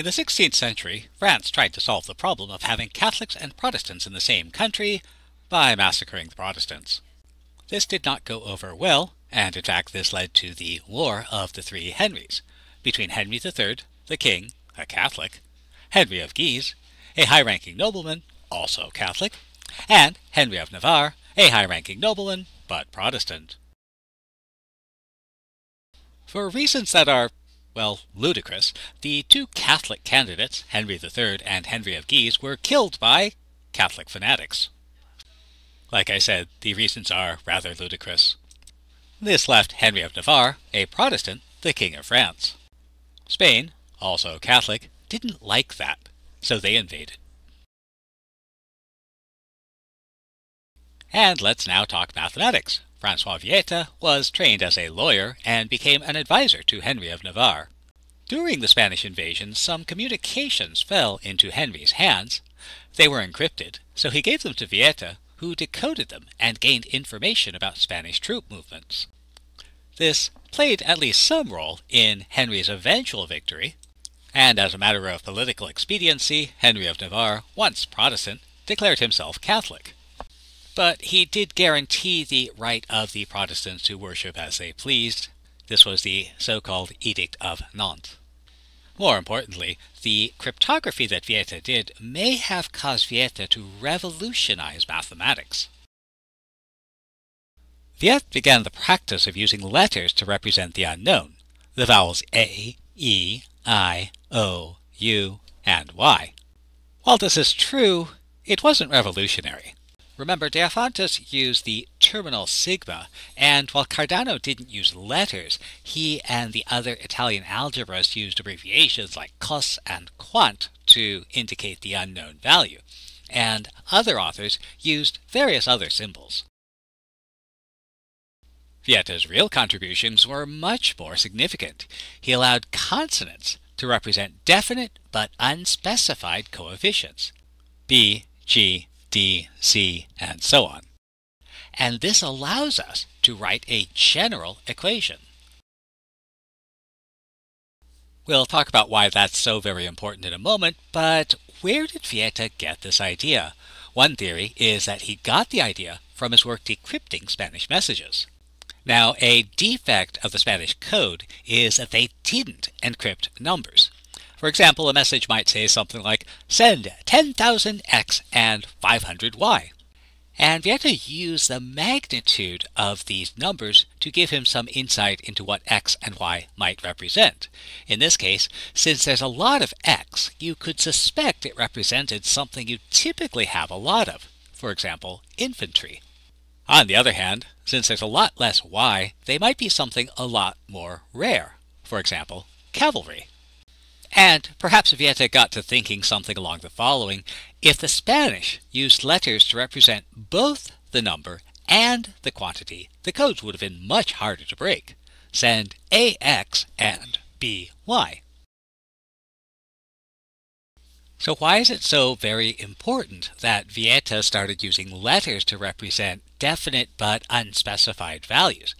In the 16th century, France tried to solve the problem of having Catholics and Protestants in the same country by massacring the Protestants. This did not go over well, and in fact this led to the War of the Three Henrys, between Henry III, the king, a Catholic, Henry of Guise, a high-ranking nobleman, also Catholic, and Henry of Navarre, a high-ranking nobleman, but Protestant. For reasons that are well, ludicrous, the two Catholic candidates, Henry III and Henry of Guise, were killed by Catholic fanatics. Like I said, the reasons are rather ludicrous. This left Henry of Navarre, a Protestant, the King of France. Spain, also Catholic, didn't like that, so they invaded. And let's now talk mathematics. Francois Viète was trained as a lawyer and became an advisor to Henry of Navarre. During the Spanish invasion, some communications fell into Henry's hands. They were encrypted, so he gave them to Viète, who decoded them and gained information about Spanish troop movements. This played at least some role in Henry's eventual victory, and as a matter of political expediency, Henry of Navarre, once Protestant, declared himself Catholic but he did guarantee the right of the Protestants to worship as they pleased. This was the so-called Edict of Nantes. More importantly, the cryptography that Viète did may have caused Viète to revolutionize mathematics. Viète began the practice of using letters to represent the unknown, the vowels A, E, I, O, U, and Y. While this is true, it wasn't revolutionary. Remember, Diophantus used the terminal sigma, and while Cardano didn't use letters, he and the other Italian algebraists used abbreviations like cos and quant to indicate the unknown value, and other authors used various other symbols. Viète's real contributions were much more significant. He allowed consonants to represent definite but unspecified coefficients. B, G, D, C, and so on. And this allows us to write a general equation. We'll talk about why that's so very important in a moment, but where did Vieta get this idea? One theory is that he got the idea from his work decrypting Spanish messages. Now, a defect of the Spanish code is that they didn't encrypt numbers. For example, a message might say something like, send 10,000 X and 500 Y. And we have to use the magnitude of these numbers to give him some insight into what X and Y might represent. In this case, since there's a lot of X, you could suspect it represented something you typically have a lot of, for example, infantry. On the other hand, since there's a lot less Y, they might be something a lot more rare, for example, cavalry. And perhaps Vieta got to thinking something along the following. If the Spanish used letters to represent both the number and the quantity, the codes would have been much harder to break. Send AX and BY. So why is it so very important that Vieta started using letters to represent definite but unspecified values?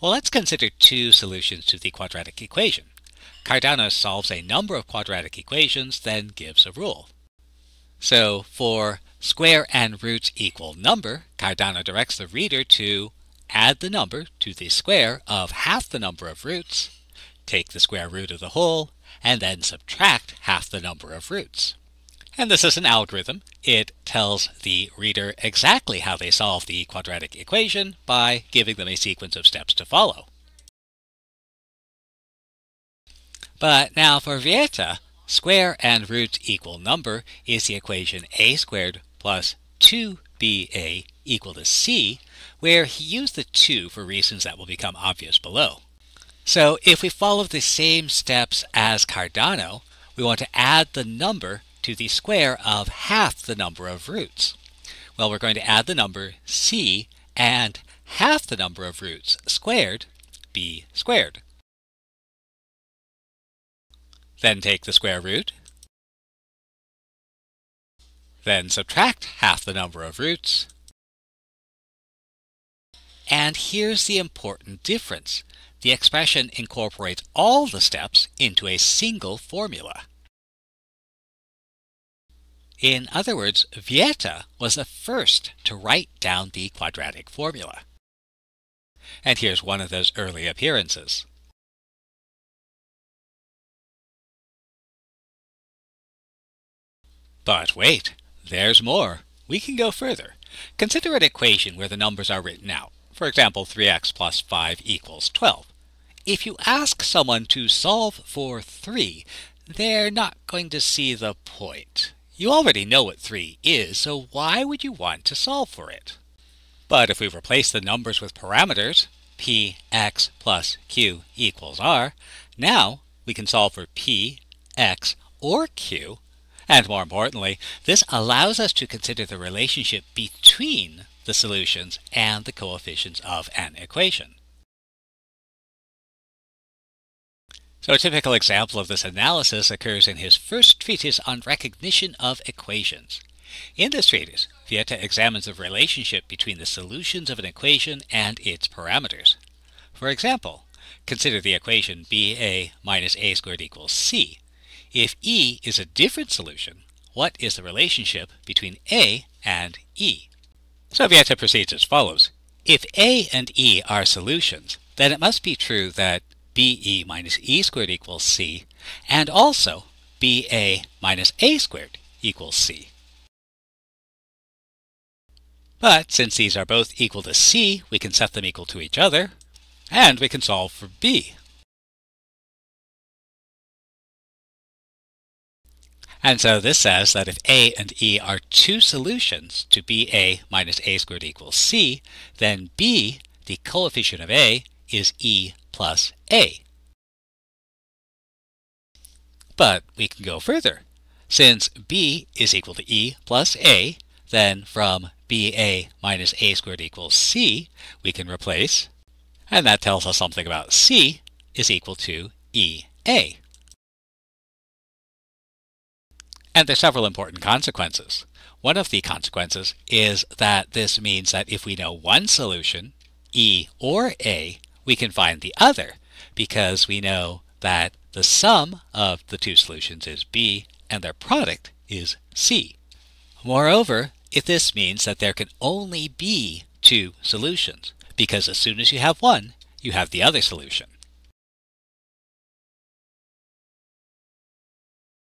Well, let's consider two solutions to the quadratic equation. Cardano solves a number of quadratic equations, then gives a rule. So for square and roots equal number, Cardano directs the reader to add the number to the square of half the number of roots, take the square root of the whole, and then subtract half the number of roots. And this is an algorithm. It tells the reader exactly how they solve the quadratic equation by giving them a sequence of steps to follow. But now for Vieta, square and root equal number is the equation a squared plus 2ba equal to c, where he used the 2 for reasons that will become obvious below. So if we follow the same steps as Cardano, we want to add the number to the square of half the number of roots. Well, we're going to add the number c and half the number of roots squared, b squared. Then take the square root. Then subtract half the number of roots. And here's the important difference. The expression incorporates all the steps into a single formula. In other words, Vieta was the first to write down the quadratic formula. And here's one of those early appearances. But wait, there's more. We can go further. Consider an equation where the numbers are written out. For example, 3x plus 5 equals 12. If you ask someone to solve for 3, they're not going to see the point. You already know what 3 is, so why would you want to solve for it? But if we replace the numbers with parameters, p x plus q equals r, now we can solve for p, x, or q, and more importantly, this allows us to consider the relationship between the solutions and the coefficients of an equation. So a typical example of this analysis occurs in his first treatise on recognition of equations. In this treatise, Vieta examines the relationship between the solutions of an equation and its parameters. For example, consider the equation ba minus a squared equals c. If e is a different solution, what is the relationship between a and e? So Vieta proceeds as follows. If a and e are solutions, then it must be true that be minus e squared equals c, and also ba minus a squared equals c. But since these are both equal to c, we can set them equal to each other, and we can solve for b. And so this says that if a and e are two solutions to ba minus a squared equals c, then b, the coefficient of a, is e plus a. But we can go further. Since b is equal to e plus a, then from ba minus a squared equals c, we can replace, and that tells us something about c is equal to ea. And there's several important consequences. One of the consequences is that this means that if we know one solution, E or A, we can find the other because we know that the sum of the two solutions is B and their product is C. Moreover, if this means that there can only be two solutions because as soon as you have one, you have the other solution.